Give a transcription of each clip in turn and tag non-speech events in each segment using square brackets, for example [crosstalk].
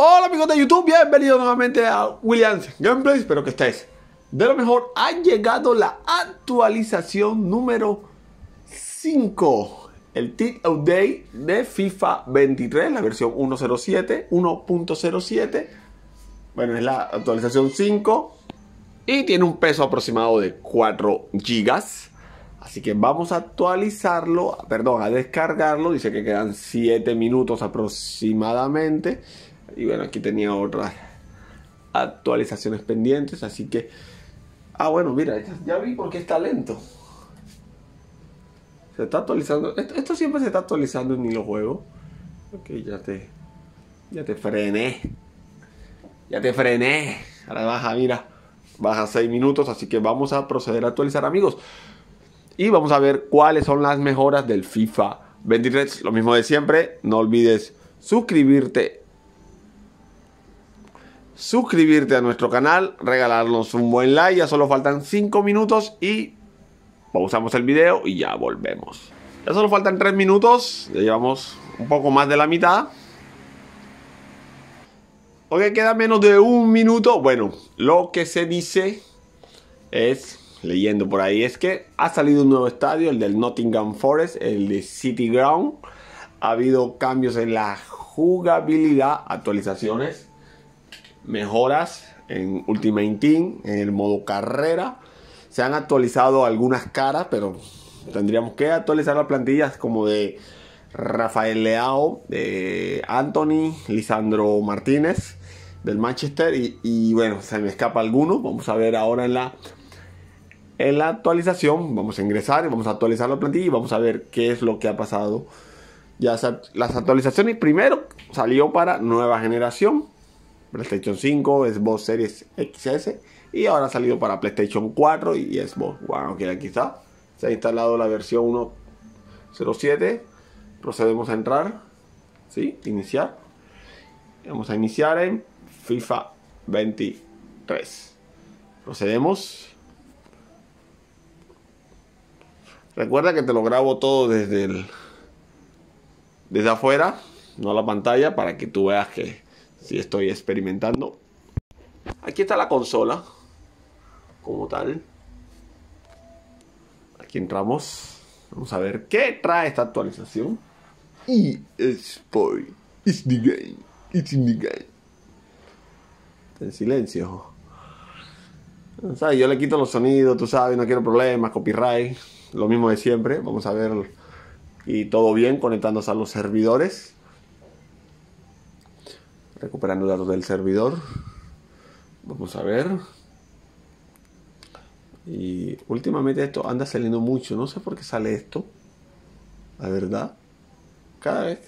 Hola amigos de YouTube, bienvenidos nuevamente a Williams Gameplay. Espero que estés de lo mejor. Ha llegado la actualización número 5, el Tip Update de FIFA 23, la versión 107, 1.07. Bueno, es la actualización 5 y tiene un peso aproximado de 4 gigas. Así que vamos a actualizarlo, perdón, a descargarlo. Dice que quedan 7 minutos aproximadamente. Y bueno, aquí tenía otras actualizaciones pendientes, así que... Ah, bueno, mira, ya vi por qué está lento. Se está actualizando. Esto, siempre se está actualizando en los juegos. Ok, ya te... Ya te frené. Ya te frené. Ahora baja, mira. Baja 6 minutos, así que vamos a proceder a actualizar, amigos. Y vamos a ver cuáles son las mejoras del FIFA 23. Lo mismo de siempre. No olvides suscribirte suscribirte a nuestro canal, regalarnos un buen like, ya solo faltan 5 minutos y pausamos el video y ya volvemos. Ya solo faltan 3 minutos, ya llevamos un poco más de la mitad. Ok, queda menos de un minuto. Bueno, lo que se dice es, leyendo por ahí, es que ha salido un nuevo estadio, el del Nottingham Forest, el de City Ground. Ha habido cambios en la jugabilidad, actualizaciones mejoras en Ultimate Team, en el modo carrera. Se han actualizado algunas caras, pero tendríamos que actualizar las plantillas como de Rafael Leao, de Anthony, Lisandro Martínez del Manchester y, bueno, se me escapa alguno. Vamos a ver ahora en la en la actualización. Vamos a ingresar y vamos a actualizar la plantilla y vamos a ver qué es lo que ha pasado. Ya las actualizaciones primero salió para nueva generación PlayStation 5, Xbox Series XS y ahora ha salido para PlayStation 4 y Xbox Bueno, Ok, aquí está. Se ha instalado la versión 1.07. Procedemos a entrar. ¿Sí? Iniciar. Vamos a iniciar en FIFA 23. Procedemos. Recuerda que te lo grabo todo desde el desde afuera, no la pantalla, para que tú veas que si estoy experimentando. Aquí está la consola, como tal. Aquí entramos. Vamos a ver qué trae esta actualización. Y Sport. It's the game. It's in the game. En silencio. yo le quito los sonidos, tú sabes, no quiero problemas, copyright. Lo mismo de siempre. Vamos a ver. Y todo bien conectándose a los servidores recuperando datos del servidor. Vamos a ver. Y últimamente esto anda saliendo mucho. No sé por qué sale esto. La verdad. Cada vez.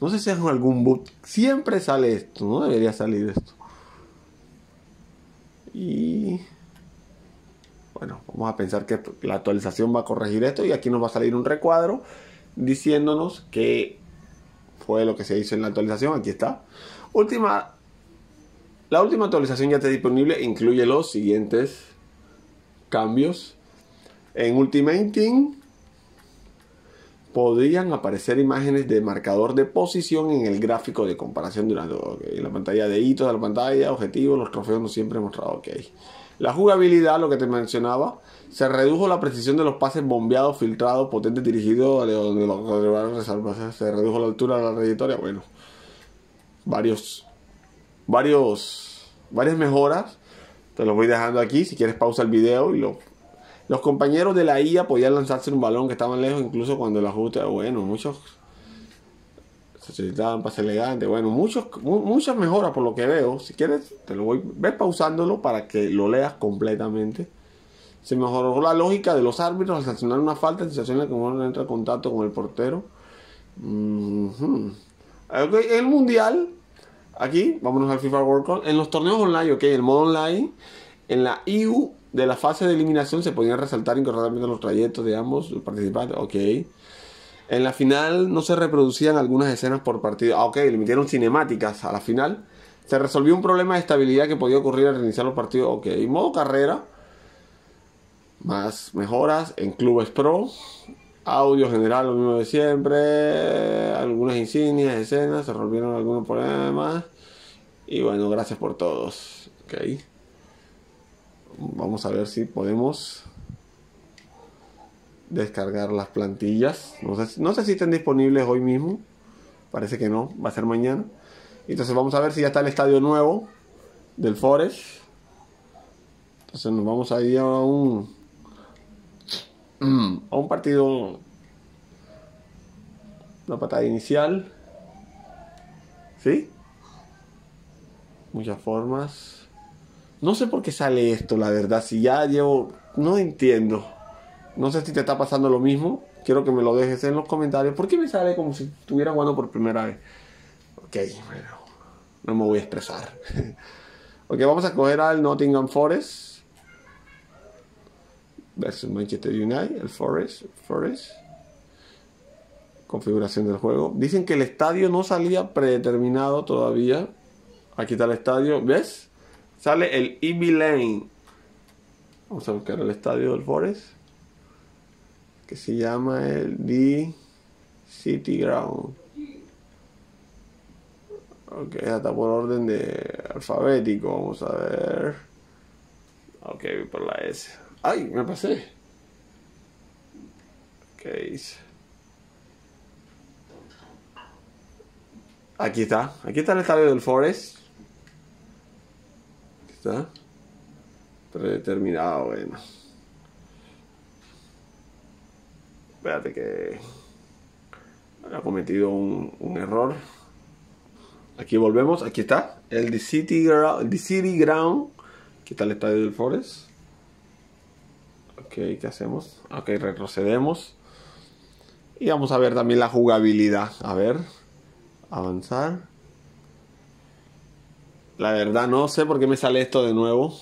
No sé si es algún boot. Siempre sale esto. No debería salir esto. Y... Bueno, vamos a pensar que la actualización va a corregir esto. Y aquí nos va a salir un recuadro diciéndonos que fue lo que se hizo en la actualización. Aquí está. Última, la última actualización ya está disponible, incluye los siguientes cambios. En Ultimate Team podrían aparecer imágenes de marcador de posición en el gráfico de comparación durante en la pantalla de hitos de la pantalla, objetivos, los trofeos no siempre mostrado. Ok. La jugabilidad, lo que te mencionaba, se redujo la precisión de los pases bombeados, filtrados, potentes, dirigidos, se redujo la altura de la trayectoria. Bueno, varios, varios, varias mejoras. Te los voy dejando aquí. Si quieres pausa el video y los compañeros de la IA podían lanzarse un balón que estaban lejos, incluso cuando el ajuste, bueno, muchos se necesitaban pase elegante, bueno, muchos, muchas mejoras por lo que veo. Si quieres, te lo voy, ves pausándolo para que lo leas completamente. Se mejoró la lógica de los árbitros al sancionar una falta en situaciones en que uno entra en contacto con el portero. El mundial Aquí, vámonos al FIFA World Cup. En los torneos online, ok, el modo online, en la EU de la fase de eliminación se podían resaltar incorrectamente los trayectos de ambos participantes, ok. En la final no se reproducían algunas escenas por partido. Ah, ok, le metieron cinemáticas a la final. Se resolvió un problema de estabilidad que podía ocurrir al reiniciar los partidos. Ok, modo carrera. Más mejoras en clubes pro. Audio general, lo mismo de siempre. Algunas insignias, escenas, se resolvieron algunos problemas. Y bueno, gracias por todos. Ok. Vamos a ver si podemos descargar las plantillas. No sé, no sé si están disponibles hoy mismo. Parece que no, va a ser mañana. Entonces vamos a ver si ya está el estadio nuevo del Forest. Entonces nos vamos a ir a un a un partido una patada inicial. ¿Sí? Muchas formas. No sé por qué sale esto, la verdad. Si ya llevo. No entiendo. No sé si te está pasando lo mismo. Quiero que me lo dejes en los comentarios. ¿Por qué me sale como si estuviera jugando por primera vez? Ok. No me voy a expresar. [laughs] ok, vamos a coger al Nottingham Forest. Versus Manchester United. El Forest. Forest. Configuración del juego. Dicen que el estadio no salía predeterminado todavía. Aquí está el estadio. ¿Ves? Sale el EB Lane. Vamos a buscar el estadio del Forest. Que se llama el D City Ground. Ok, está por orden de alfabético. Vamos a ver. Ok, por la S. ¡Ay! Me pasé. Ok. Aquí está. Aquí está el estadio del Forest. Aquí está. Predeterminado, bueno. Espérate que ha cometido un, un, error. Aquí volvemos. Aquí está. El The City, The City Ground. Aquí está el estadio del Forest. Ok, ¿qué hacemos? Ok, retrocedemos. Y vamos a ver también la jugabilidad. A ver avanzar. La verdad no sé por qué me sale esto de nuevo.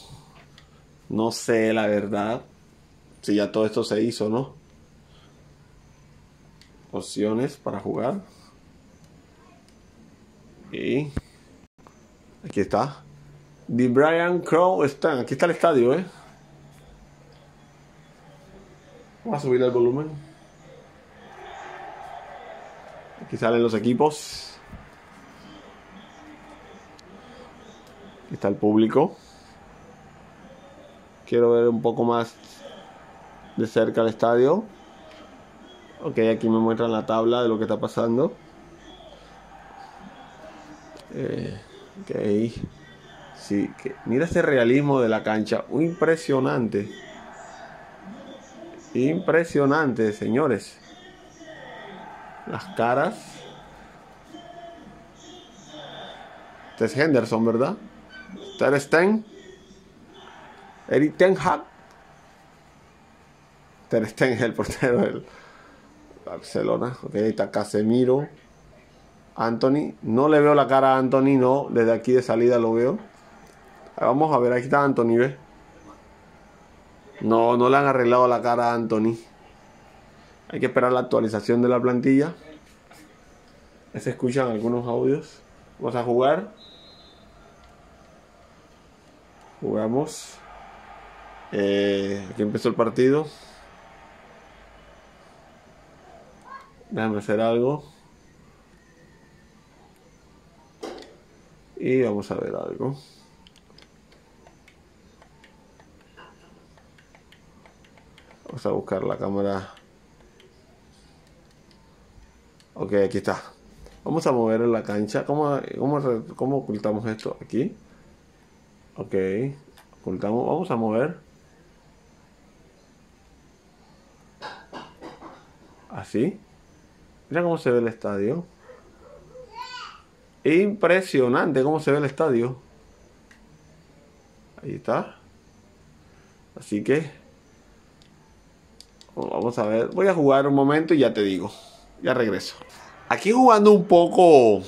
No sé la verdad. Si ya todo esto se hizo, ¿no? Opciones para jugar. Y aquí está. The Brian Crow está. Aquí está el estadio, ¿eh? Vamos a subir el volumen. Aquí salen los equipos. Aquí está el público. Quiero ver un poco más de cerca el estadio. Ok, aquí me muestran la tabla de lo que está pasando. Eh, ok. Sí, mira ese realismo de la cancha. Impresionante. Impresionante, señores. Las caras. Este es Henderson, ¿verdad? Ter Stegen, Eric Ten Hag, Ter Stegen el portero del Barcelona, ok, está Casemiro, Anthony, no le veo la cara a Anthony, no, desde aquí de salida lo veo. Vamos a ver, aquí está Anthony, ¿ves? No, no le han arreglado la cara a Anthony. Hay que esperar la actualización de la plantilla. Se escuchan algunos audios. Vamos a jugar. Jugamos. Eh, aquí empezó el partido. Déjame hacer algo. Y vamos a ver algo. Vamos a buscar la cámara. Ok, aquí está. Vamos a mover la cancha. ¿Cómo, cómo, cómo ocultamos esto? Aquí. Ok, ocultamos, vamos a mover. Así. Mira cómo se ve el estadio. Impresionante cómo se ve el estadio. Ahí está. Así que vamos a ver. Voy a jugar un momento y ya te digo. Ya regreso. Aquí jugando un poco.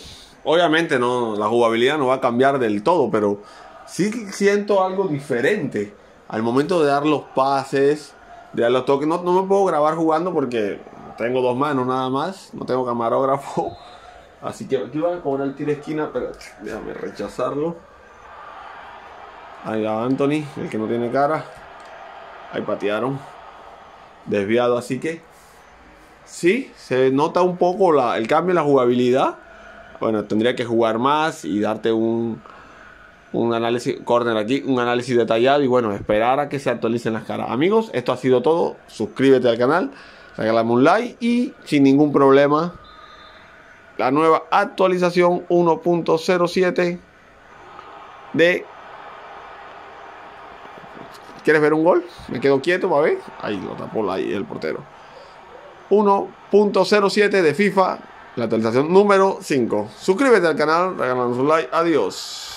Obviamente no, la jugabilidad no va a cambiar del todo, pero sí siento algo diferente al momento de dar los pases, de dar los toques. No, no me puedo grabar jugando porque tengo dos manos nada más, no tengo camarógrafo. [laughs] Así que aquí van a cobrar el tiro esquina, pero déjame rechazarlo. Ahí va Anthony, el que no tiene cara. Ahí patearon. Desviado, así que sí, se nota un poco la, el cambio en la jugabilidad. Bueno, tendría que jugar más y darte un, un análisis, corner aquí, un análisis detallado y bueno, esperar a que se actualicen las caras. Amigos, esto ha sido todo. Suscríbete al canal, regálame un like y sin ningún problema la nueva actualización 1.07 de... ¿Quieres ver un gol? Me quedo quieto para ver. Ahí lo tapó ahí el portero. 1.07 de FIFA, la actualización número 5. Suscríbete al canal, regálanos un like. Adiós.